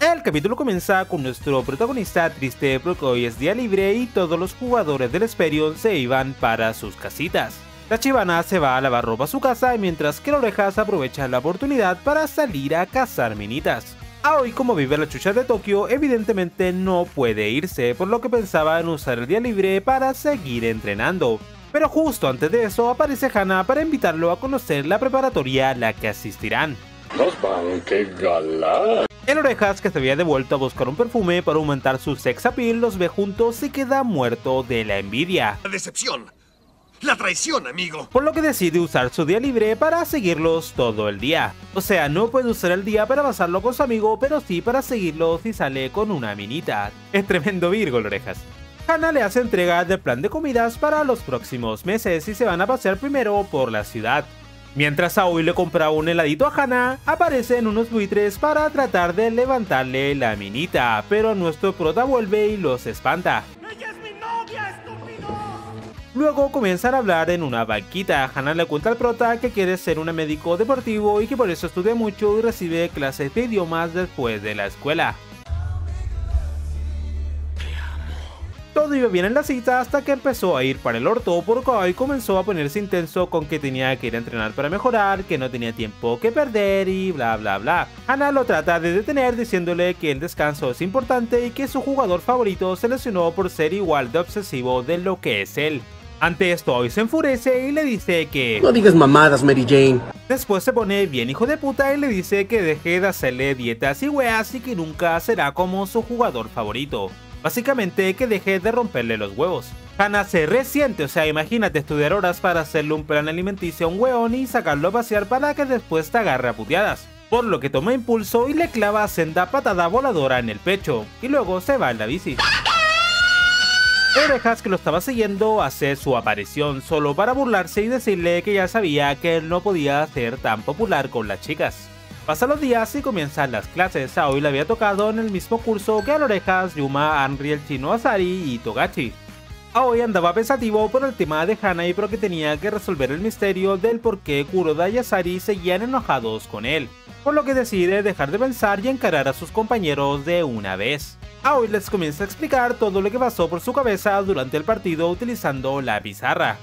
El capítulo comienza con nuestro protagonista triste porque hoy es día libre y todos los jugadores del Esperion se iban para sus casitas. La chivana se va a lavar ropa a su casa mientras que la orejas aprovecha la oportunidad para salir a cazar minitas. Aoi como vive la chucha de Tokio evidentemente no puede irse por lo que pensaba en usar el día libre para seguir entrenando. Pero justo antes de eso aparece Hana para invitarlo a conocer la preparatoria a la que asistirán. Nos van, qué galán. El Orejas, que se había devuelto a buscar un perfume para aumentar su sex appeal, los ve juntos y queda muerto de la envidia. La decepción. La traición, amigo. Por lo que decide usar su día libre para seguirlos todo el día. O sea, no puede usar el día para pasarlo con su amigo, pero sí para seguirlos si sale con una minita. Es tremendo Virgo, el Orejas. Hannah le hace entrega del plan de comidas para los próximos meses y se van a pasear primero por la ciudad. Mientras Aoi le compra un heladito a Hana, aparecen unos buitres para tratar de levantarle la minita, pero nuestro prota vuelve y los espanta. ¡Ella es mi novia, estúpido! Luego comienzan a hablar en una banquita. Hana le cuenta al prota que quiere ser un médico deportivo y que por eso estudia mucho y recibe clases de idiomas después de la escuela. Todo iba bien en la cita hasta que empezó a ir para el orto porque hoy comenzó a ponerse intenso con que tenía que ir a entrenar para mejorar, que no tenía tiempo que perder y bla bla bla. Ana lo trata de detener diciéndole que el descanso es importante y que su jugador favorito se lesionó por ser igual de obsesivo de lo que es él. Ante esto, hoy se enfurece y le dice que... No digas mamadas, Mary Jane. Después se pone bien hijo de puta y le dice que deje de hacerle dietas y weas y que nunca será como su jugador favorito. Básicamente que deje de romperle los huevos. Hannah se resiente, o sea, imagínate estudiar horas para hacerle un plan alimenticio a un weón y sacarlo a pasear para que después te agarre a puteadas. Por lo que toma impulso y le clava senda patada voladora en el pecho, y luego se va en la bici. Orejas, que lo estaba siguiendo, hace su aparición solo para burlarse y decirle que ya sabía que él no podía ser tan popular con las chicas. Pasan los días y comienzan las clases. A hoy le había tocado en el mismo curso que a Orejas, Yuma, Anri, el chino Asari y Togachi. Aoi andaba pensativo por el tema de Hana y porque tenía que resolver el misterio del por qué Kuroda y Asari seguían enojados con él, por lo que decide dejar de pensar y encarar a sus compañeros de una vez. Aoi les comienza a explicar todo lo que pasó por su cabeza durante el partido utilizando la pizarra.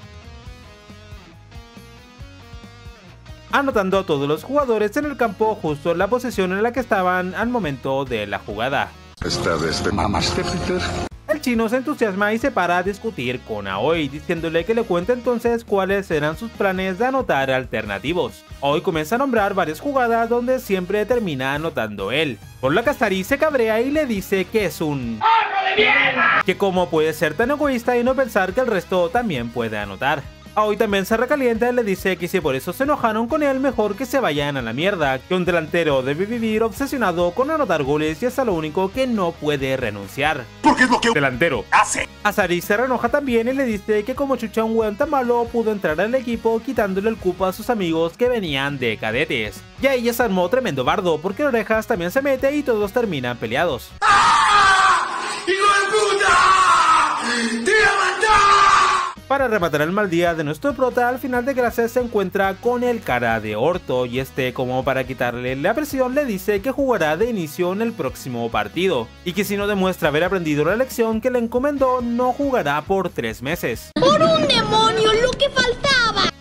Anotando a todos los jugadores en el campo justo en la posición en la que estaban al momento de la jugada. Esta vez te mamaste, Peter. El chino se entusiasma y se para a discutir con Aoi, diciéndole que le cuente entonces cuáles eran sus planes de anotar alternativos. Aoi comienza a nombrar varias jugadas donde siempre termina anotando él. Por lo que Astari se cabrea y le dice que es un... Que cómo puede ser tan egoísta y no pensar que el resto también puede anotar. Aoi también se recalienta y le dice que si por eso se enojaron con él, mejor que se vayan a la mierda, que un delantero debe vivir obsesionado con anotar goles y es a lo único que no puede renunciar. Porque es lo que Delantero. hace. Asari se reenoja también y le dice que como chucha un weón tan malo pudo entrar al equipo quitándole el cupo a sus amigos que venían de cadetes. Y ahí ya se armó tremendo bardo porque Orejas también se mete y todos terminan peleados. ¡Hijo de puta! Para rematar el mal día de nuestro prota, al final de clase se encuentra con el cara de orto y este, como para quitarle la presión, le dice que jugará de inicio en el próximo partido y que si no demuestra haber aprendido la lección que le encomendó, no jugará por tres meses. ¡Por un demonio, lo que faltaba!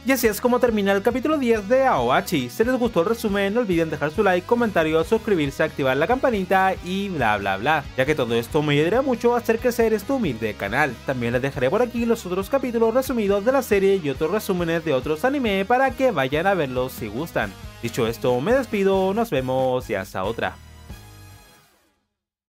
Y así es como termina el capítulo 10 de Aohachi. Si les gustó el resumen, no olviden dejar su like, comentario, suscribirse, activar la campanita y bla bla bla, ya que todo esto me ayudará mucho a hacer crecer este humilde canal. También les dejaré por aquí los otros capítulos resumidos de la serie y otros resúmenes de otros anime para que vayan a verlos si gustan. Dicho esto, me despido, nos vemos y hasta otra.